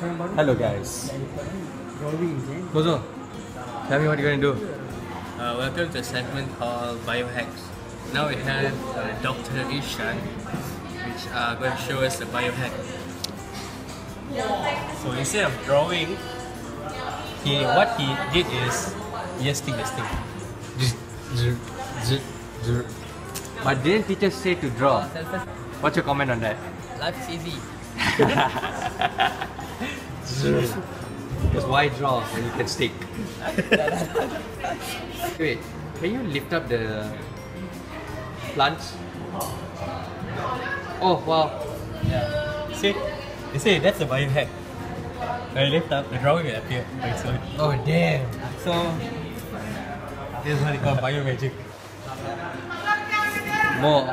Hello guys. Eh? Kozo, tell me what you're gonna do. Uh, welcome to a segment called Biohacks. Now we have uh, Dr. Ishan, which are going to show us the biohack. So instead of drawing, he what he did is just stick this thing. But didn't teachers say to draw? What's your comment on that? Life is easy. Because why draw when you can stick? Wait, can you lift up the plants? Oh wow. Yeah. See, they say that's the biohack. When you lift up, the drawing will appear very soon. Oh damn. So this is what they call biomagic. More,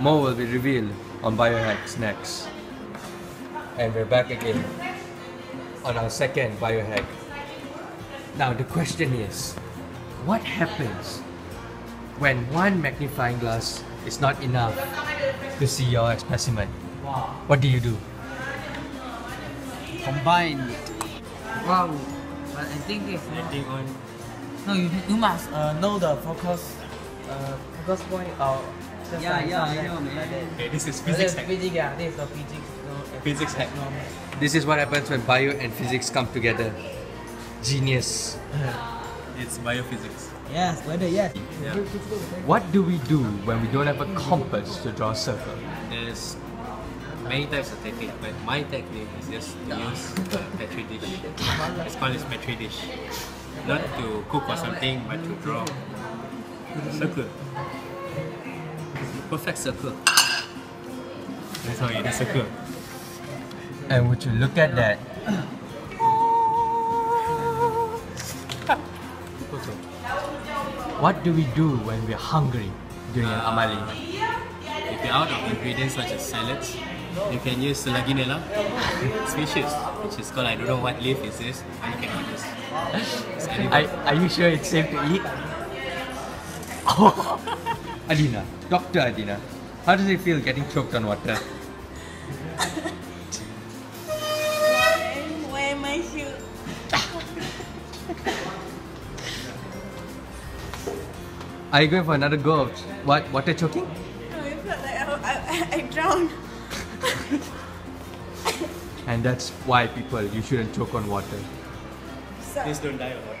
more will be revealed on biohacks next. And we're back again on our second biohack. Now the question is, what happens when one magnifying glass is not enough to see your specimen? What do you do? Combine it. Wow. But I think it's Depending on no. You you must uh, know the focus uh, focus point or just Yeah, like yeah, I know, man. like okay, this is physics. This is physics. Yeah, this is the physics. No, Physics hack. This is what happens when bio and physics come together. Genius. It's biophysics. yes, whether yes. Yeah. What do we do when we don't have a compass to draw a circle? There's many types of technique, but my technique is just to use a petri dish. It's called this petri dish. Not to cook or something, but to draw a circle. Perfect circle. That's how you do circle. And would you look at that? What do we do when we're hungry during uh, an amali? If you're out of ingredients such as salads, you can use Selaginella species, which is called I don't know what leaf is this, but you can use. It's. Are, are you sure it's safe to eat? Oh. Adina, Dr. Adina, how does it feel getting choked on water? Are you going for another go of what water choking? No, it felt like I, I, I drowned. And that's why people you shouldn't choke on water. So, Please don't die of water.